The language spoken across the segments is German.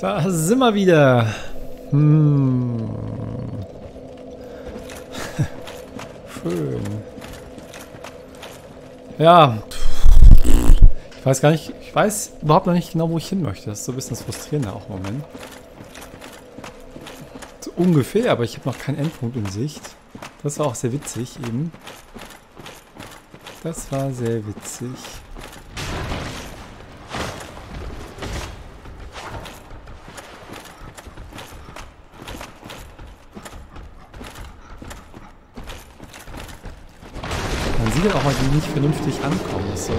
Da sind wir wieder. Hm. Schön. Ja. Ich weiß gar nicht, ich weiß überhaupt noch nicht genau, wo ich hin möchte. Das ist so ein bisschen das Frustrierende auch im Moment. So ungefähr, aber ich habe noch keinen Endpunkt in Sicht. Das war auch sehr witzig eben. Das war sehr witzig. Sieht ja auch mal, die nicht vernünftig ankommen. So.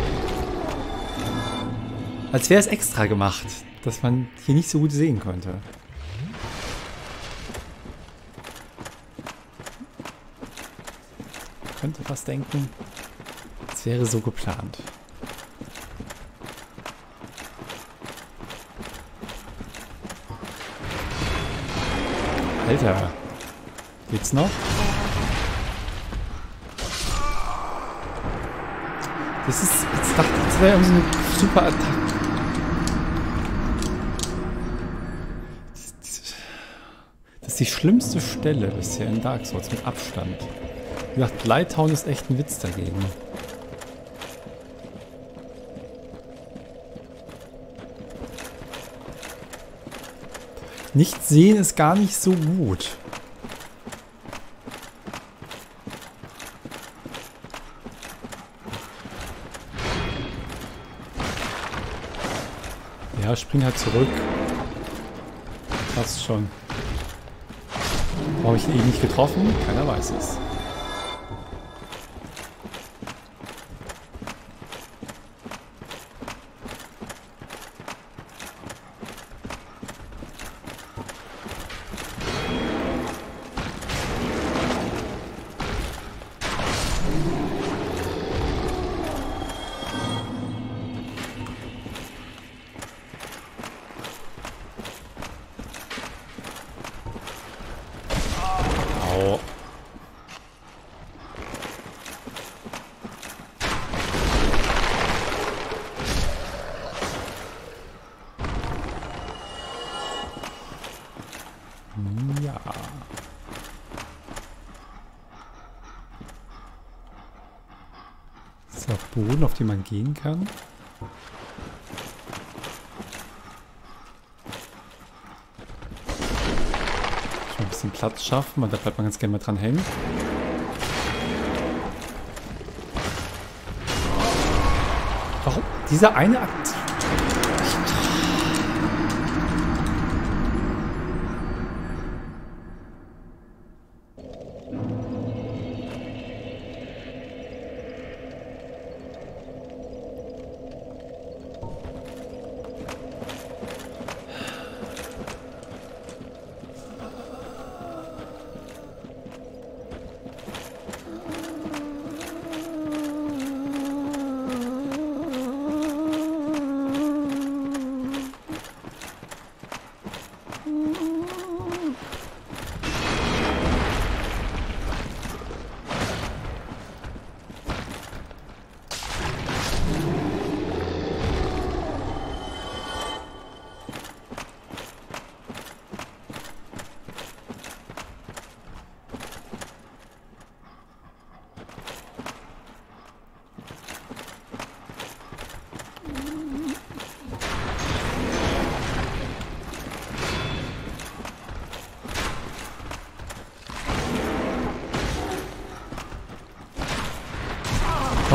Als wäre es extra gemacht, dass man hier nicht so gut sehen könnte. könnte fast denken, es wäre so geplant. Alter. Geht's noch? Das ist. Jetzt dachte ich, das wäre irgendwie so eine super Attacke. Das ist die schlimmste Stelle bisher in Dark Souls mit Abstand. Wie gesagt, Lighttown ist echt ein Witz dagegen. Nicht sehen ist gar nicht so gut. Ja, spring halt zurück. Passt schon. Habe ich ihn eben nicht getroffen? Keiner weiß es. Boden, auf dem man gehen kann? Schon ein bisschen Platz schaffen, weil da bleibt man ganz gerne mal dran hängen. Warum? Dieser eine Akt. Mm-hmm.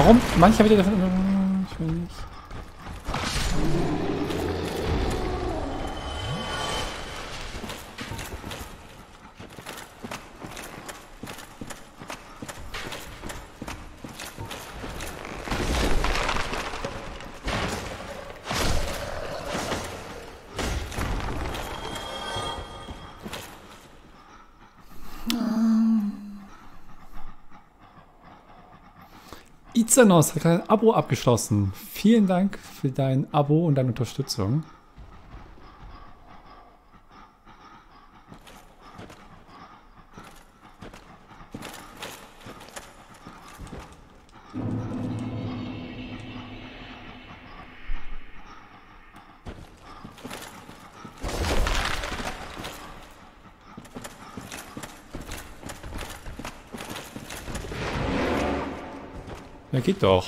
Warum? Manche wieder davon. Izanos hat ein Abo abgeschlossen. Vielen Dank für dein Abo und deine Unterstützung. Ja, geht doch.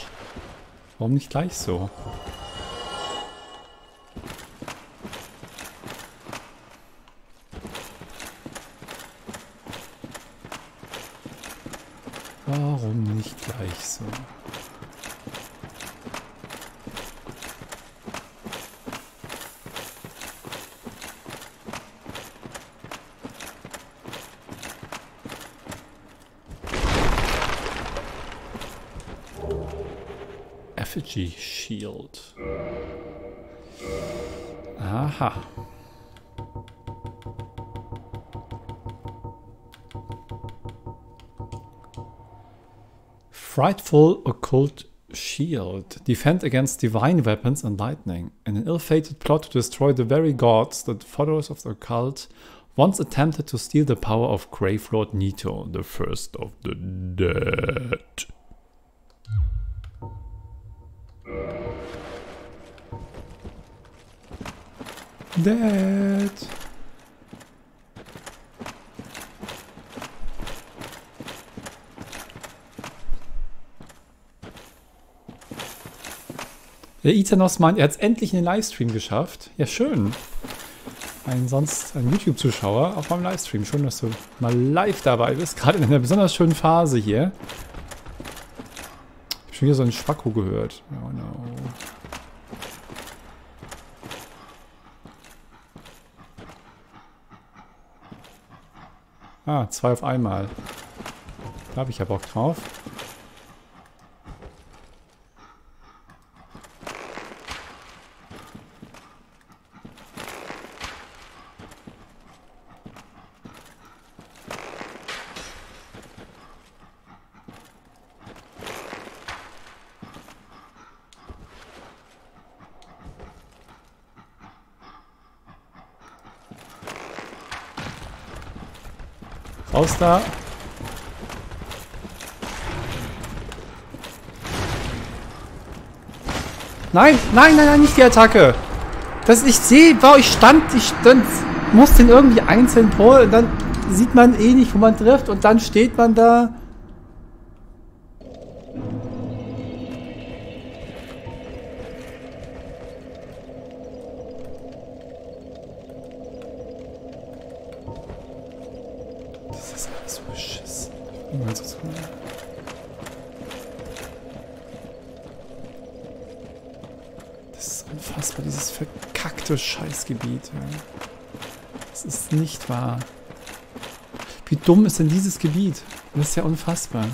Warum nicht gleich so? Effigy Shield. Aha. Frightful Occult Shield. Defend against divine weapons and lightning. In an ill-fated plot to destroy the very gods, the followers of the occult once attempted to steal the power of Gravelord Nito, the first of the dead. Dead. Der Itanos meint, er hat es endlich in den Livestream geschafft. Ja, schön. Ein sonst ein YouTube-Zuschauer auf meinem Livestream. Schön, dass du mal live dabei bist. Gerade in einer besonders schönen Phase hier. Schon wieder so einen Spacko gehört. Oh no. Ah, zwei auf einmal. Da habe ich ja Bock drauf. Raus da. Nein, nein, nein, nein, nicht die Attacke. Das ich sehe, wow, ich stand, ich stand, muss den irgendwie einzeln und dann sieht man eh nicht, wo man trifft und dann steht man da. Das ist alles so beschissen. Was tun. Das ist unfassbar, dieses verkackte Scheißgebiet. Ja. Das ist nicht wahr. Wie dumm ist denn dieses Gebiet? Das ist ja unfassbar.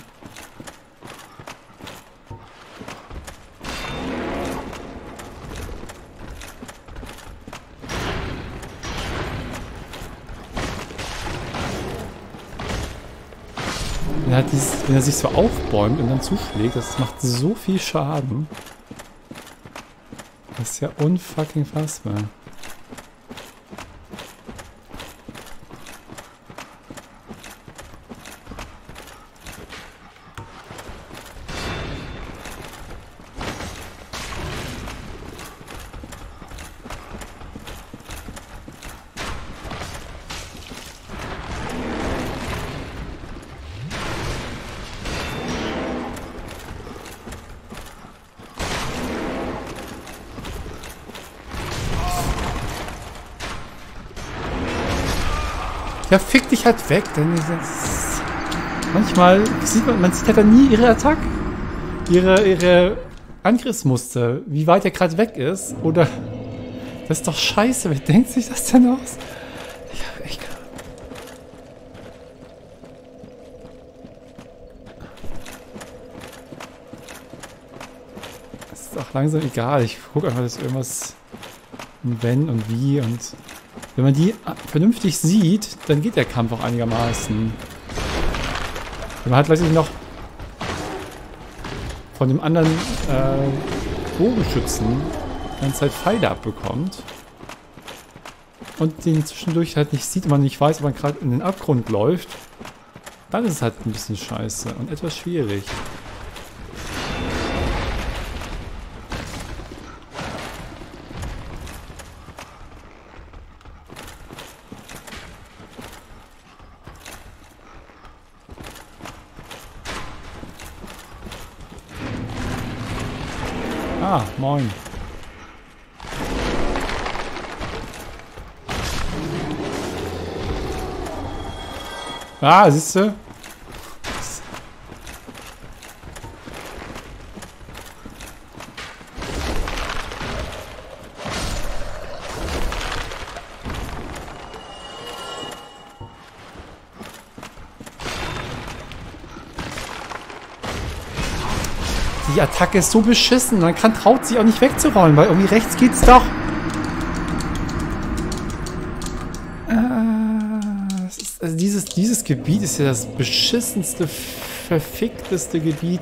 Wenn er, dieses, wenn er sich so aufbäumt und dann zuschlägt, das macht so viel Schaden. Das ist ja unfucking fassbar. Ja, fick dich halt weg, denn manchmal sieht man, man sieht halt dann nie ihre Attacken, ihre, ihre Angriffsmuster, wie weit er gerade weg ist, oder das ist doch scheiße, wer denkt sich das denn aus? Ich hab echt Das ist auch langsam egal, ich gucke einfach, dass irgendwas wenn und wie und wenn man die vernünftig sieht, dann geht der Kampf auch einigermaßen. Wenn man halt, weiß ich noch, von dem anderen äh, Bogenschützen ganze Zeit Pfeile abbekommt und den zwischendurch halt nicht sieht und man nicht weiß, ob man gerade in den Abgrund läuft, dann ist es halt ein bisschen scheiße und etwas schwierig. Ah, moin. Ah, siehst du? Die Attacke ist so beschissen. Man kann traut sich auch nicht wegzurollen, weil irgendwie rechts geht's doch. Äh, also dieses, dieses Gebiet ist ja das beschissenste, verfickteste Gebiet.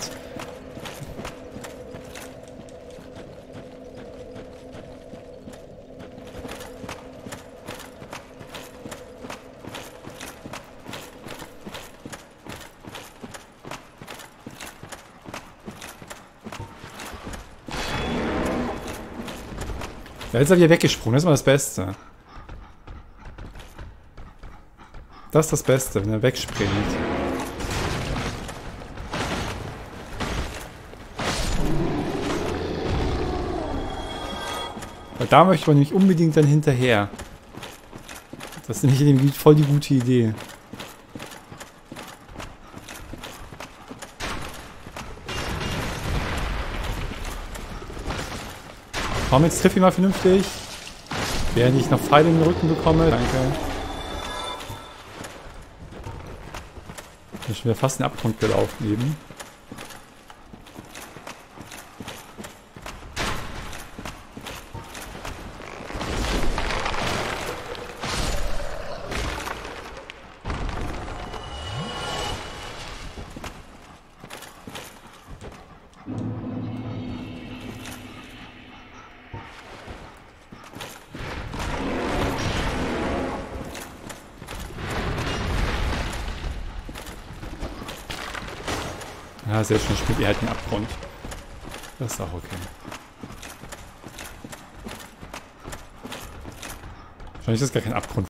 Ja, jetzt ist er wieder weggesprungen. Das ist mal das Beste. Das ist das Beste, wenn er wegspringt. Weil da möchte man nämlich unbedingt dann hinterher. Das ist nämlich voll die gute Idee. Komm, jetzt triff ihn mal vernünftig. Während ich noch Pfeile in den Rücken bekomme. Danke. Ich bin schon fast in den Abgrund gelaufen eben. Sehr schön. Spielt er halt den Abgrund. Das ist auch okay. Wahrscheinlich ist das gar kein Abgrund.